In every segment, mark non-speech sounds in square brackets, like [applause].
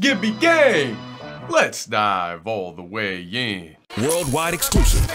Gibby Gang. Let's dive all the way in. Worldwide exclusive.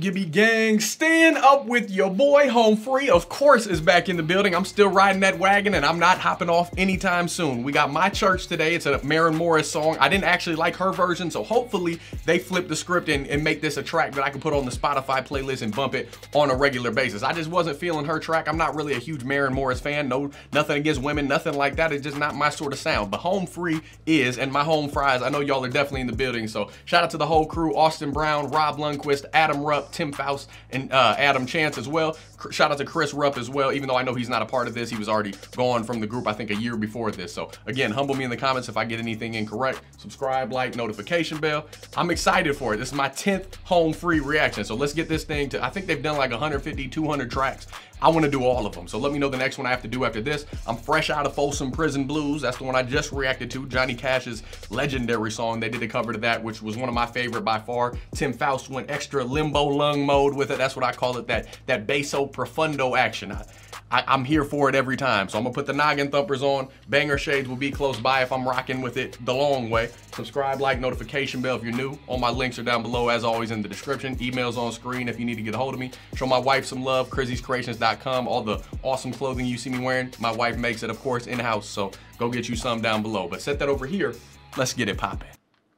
Gibby Gang, stand up with your boy Home Free, of course, is back in the building. I'm still riding that wagon and I'm not hopping off anytime soon. We got My Church today. It's a Maren Morris song. I didn't actually like her version, so hopefully they flip the script and, and make this a track that I can put on the Spotify playlist and bump it on a regular basis. I just wasn't feeling her track. I'm not really a huge Maren Morris fan. No, nothing against women, nothing like that. It's just not my sort of sound. But Home Free is, and my home fries, I know y'all are definitely in the building. So shout out to the whole crew, Austin Brown, Rob Lundquist, Adam Rupp, Tim Foust, and uh, Adam Chance as well. Shout out to Chris Rupp as well, even though I know he's not a part of this. He was already gone from the group, I think, a year before this. So again, humble me in the comments if I get anything incorrect. Subscribe, like, notification bell. I'm excited for it. This is my 10th home free reaction. So let's get this thing to, I think they've done like 150, 200 tracks. I want to do all of them. So let me know the next one I have to do after this. I'm fresh out of Folsom Prison Blues. That's the one I just reacted to. Johnny Cash's legendary song. They did a cover to that, which was one of my favorite by far. Tim Foust went extra limbo lung mode with it. That's what I call it, that, that basso profundo action. I, I, am here for it every time. So I'm gonna put the noggin thumpers on. Banger shades will be close by if I'm rocking with it the long way. Subscribe, like, notification bell if you're new. All my links are down below as always in the description. Emails on screen if you need to get a hold of me. Show my wife some love, Crizzy'sCreations.com. All the awesome clothing you see me wearing, my wife makes it, of course, in-house. So go get you some down below. But set that over here. Let's get it popping.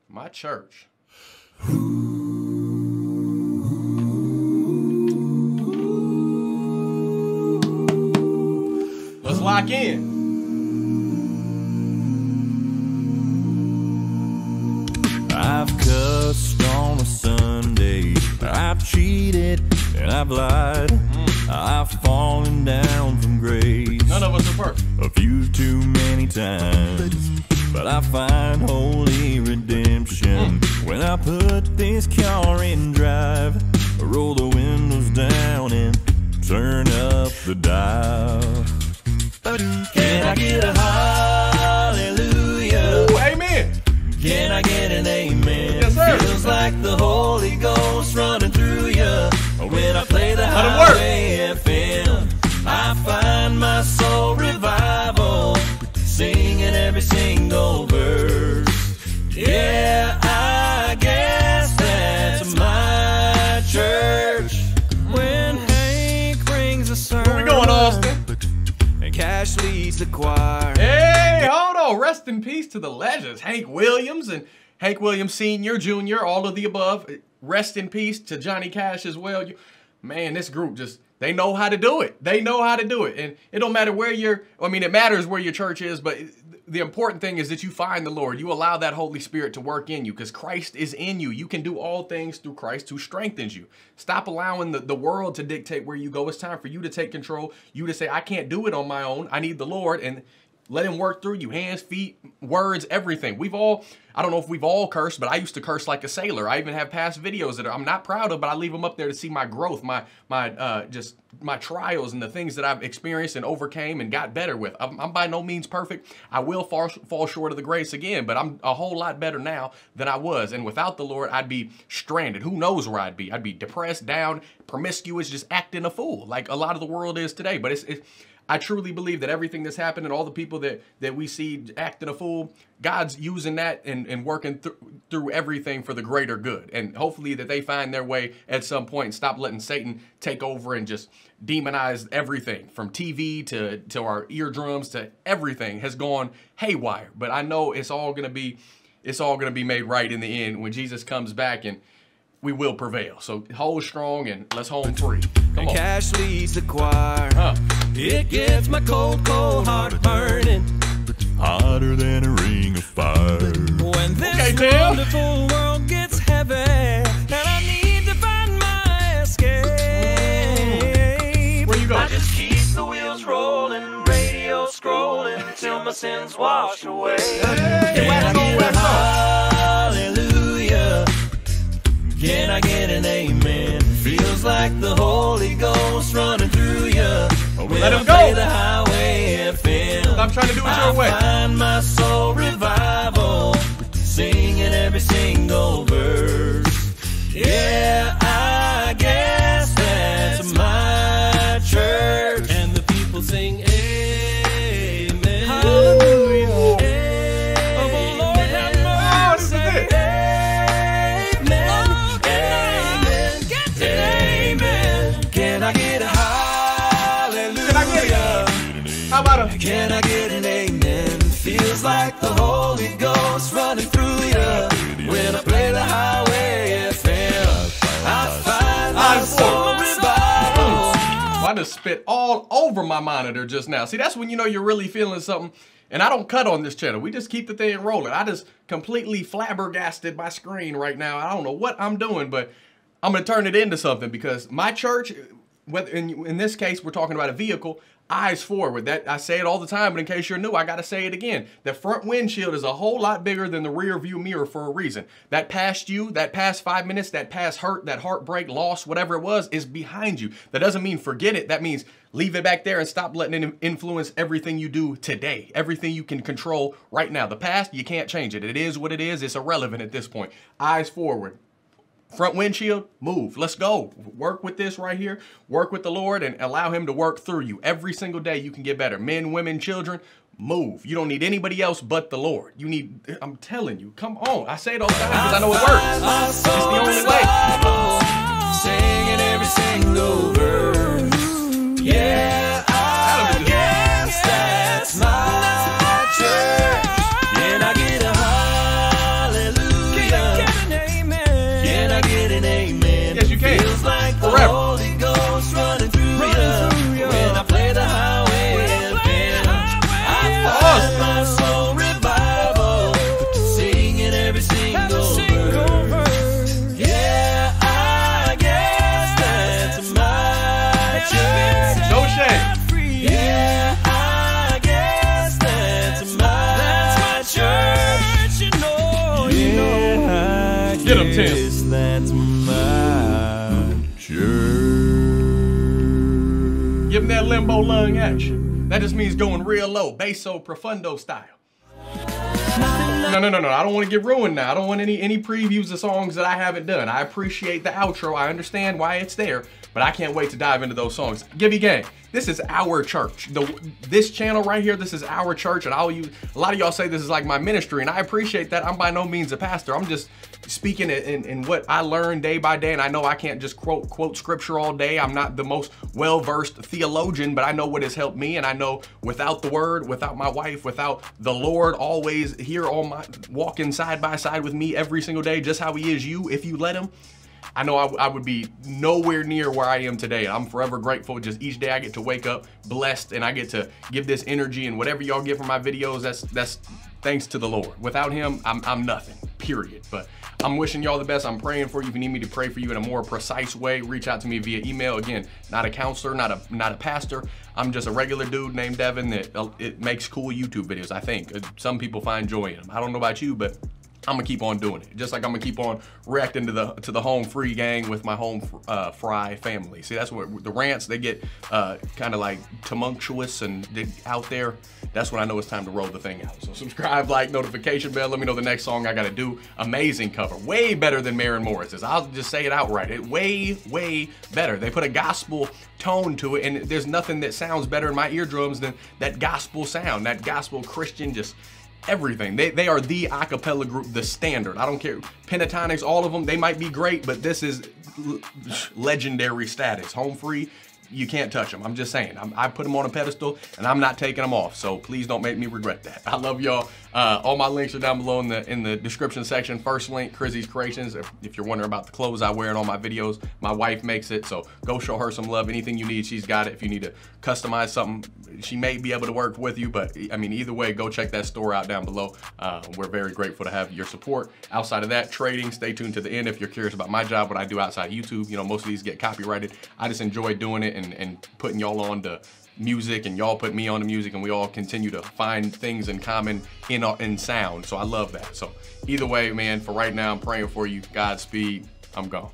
My church. Let's lock in. I've cussed on a Sunday. I've cheated and I've lied. I've fallen down from grace None of us are perfect. a few too many times. But I find holy redemption hmm. when I put this car in drive. Roll the windows down and turn up the dial. Get the choir. Hey, hold on. Rest in peace to the legends, Hank Williams and Hank Williams Sr., Jr., all of the above. Rest in peace to Johnny Cash as well. Man, this group just, they know how to do it. They know how to do it. And it don't matter where you're, I mean, it matters where your church is, but the important thing is that you find the Lord. You allow that Holy Spirit to work in you because Christ is in you. You can do all things through Christ who strengthens you. Stop allowing the, the world to dictate where you go. It's time for you to take control. You to say, I can't do it on my own. I need the Lord. And let him work through you. Hands, feet, words, everything. We've all, I don't know if we've all cursed, but I used to curse like a sailor. I even have past videos that I'm not proud of, but I leave them up there to see my growth, my, my, uh, just my trials and the things that I've experienced and overcame and got better with. I'm, I'm by no means perfect. I will fall, fall short of the grace again, but I'm a whole lot better now than I was. And without the Lord, I'd be stranded. Who knows where I'd be? I'd be depressed, down, promiscuous, just acting a fool like a lot of the world is today. But it's, it's I truly believe that everything that's happened and all the people that, that we see acting a fool, God's using that and, and working th- through everything for the greater good. And hopefully that they find their way at some point and stop letting Satan take over and just demonize everything from TV to, to our eardrums to everything has gone haywire. But I know it's all going to be, it's all going to be made right in the end when Jesus comes back and we will prevail. So hold strong and let's home free. Come on. Cash leads the choir. Huh. It gets my cold, cold heart burning. Hotter than a ring of fire. When this Okay, Tim. wonderful world gets heavy, and I need to find my escape. Where you I just keep the wheels rolling, radio scrolling till my sins wash away. Hey, Can the highway FM. I'm trying to do it your I way. Find my soul revival, singing every single verse. Yeah, I guess that's my church, and the people sing. Feels like the Holy Ghost running through you when I play the highway FM. I find I'm so I just spit all over my monitor just now. See, that's when you know you're really feeling something. And I don't cut on this channel. We just keep the thing rolling. I just completely flabbergasted my screen right now. I don't know what I'm doing, but I'm going to turn it into something because my church, whether in, in this case, we're talking about a vehicle, eyes forward. That I say it all the time, but in case you're new, I got to say it again. The front windshield is a whole lot bigger than the rear view mirror for a reason. That past you, that past five minutes, that past hurt, that heartbreak, loss, whatever it was, is behind you. That doesn't mean forget it. That means leave it back there and stop letting it influence everything you do today, everything you can control right now. The past, you can't change it. It is what it is. It's irrelevant at this point. Eyes forward. Front windshield, move. Let's go. Work with this right here. Work with the Lord and allow Him to work through you. Every single day you can get better. Men, women, children, move. You don't need anybody else but the Lord. You need, I'm telling you, come on. I say it all the time because I know it works. It's the only way. Singing every single verse. No shame. Yeah, I guess that's my church. You know, you know. Get 'em, Tim. That's my church. Give him that limbo lung action. That just means going real low, basso profundo style. No, no, no, no. I don't want to get ruined now. I don't want any any previews of songs that I haven't done. I appreciate the outro. I understand why it's there, but I can't wait to dive into those songs. Gibby Gang, this is our church. The this channel right here, this is our church, and I'll use a lot of y'all say this is like my ministry, and I appreciate that. I'm by no means a pastor. I'm just speaking in, in, what I learn day by day, and I know I can't just quote quote scripture all day. I'm not the most well-versed theologian, but I know what has helped me, and I know without the word, without my wife, without the Lord always here on my walking side by side with me every single day, just how he is you, if you let him. I know I, I would be nowhere near where I am today. I'm forever grateful. Just each day I get to wake up blessed and I get to give this energy and whatever y'all get from my videos, that's that's thanks to the Lord. Without him, I'm, I'm nothing, period. But I'm wishing y'all the best. I'm praying for you. If you need me to pray for you in a more precise way, reach out to me via email. Again, not a counselor, not a not a pastor. I'm just a regular dude named Devin that uh, it makes cool YouTube videos. I think Uh, some people find joy in them. I don't know about you, but I'm gonna keep on doing it. Just like I'm gonna keep on reacting to the to the home free gang with my home uh, fry family. See, that's what the rants they get uh, kind of like tumultuous and out there. That's when I know it's time to roll the thing out. So subscribe, like, notification bell. Let me know the next song I gotta do. Amazing cover, way better than Maren Morris's. I'll just say it outright. It way way better. They put a gospel tone to it, and there's nothing that sounds better in my eardrums than that gospel sound. That gospel Christian just everything. They, they are the acapella group, the standard. I don't care. Pentatonix, all of them, they might be great, but this is legendary status. Home free, you can't touch them. I'm just saying. I'm, I put them on a pedestal and I'm not taking them off. So please don't make me regret that. [laughs] I love y'all. Uh, all my links are down below in the in the description section. First link, Crizzy's Creations. If, if you're wondering about the clothes I wear in all my videos, my wife makes it. So go show her some love. Anything you need, she's got it. If you need to customize something, she may be able to work with you. But I mean, either way, go check that store out down below. Uh, we're very grateful to have your support. Outside of that, trading, stay tuned to the end if you're curious about my job, what I do outside YouTube. You know, most of these get copyrighted. I just enjoy doing it and, and putting y'all on to music and y'all put me on to music and we all continue to find things in common in, in sound. So I love that. So either way, man, for right now, I'm praying for you. Godspeed. I'm gone.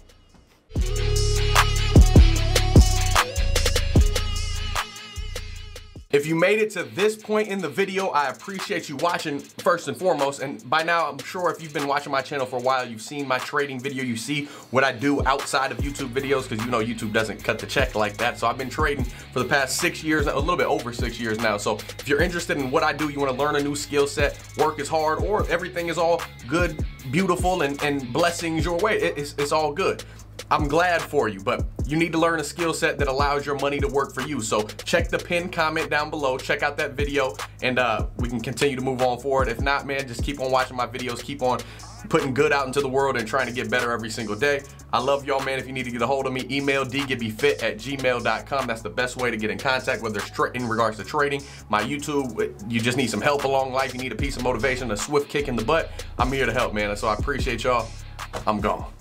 If you made it to this point in the video, I appreciate you watching first and foremost. And by now, I'm sure if you've been watching my channel for a while, you've seen my trading video. You see what I do outside of YouTube videos because you know YouTube doesn't cut the check like that. So I've been trading for the past six years, a little bit over six years now. So if you're interested in what I do, you want to learn a new skill set, work is hard, or everything is all good, beautiful, and, and blessings your way, it- it's, it's all good I'm glad for you, but you need to learn a skill set that allows your money to work for you. So check the pinned comment down below, check out that video, and uh, we can continue to move on forward. If not, man, just keep on watching my videos, keep on putting good out into the world and trying to get better every single day. I love y'all, man. If you need to get a hold of me, email dgibbyfit at gmail.com. That's the best way to get in contact, whether it's in regards to trading. My YouTube, you just need some help along life. You need a piece of motivation, a swift kick in the butt. I'm here to help, man. So I appreciate y'all. I'm gone.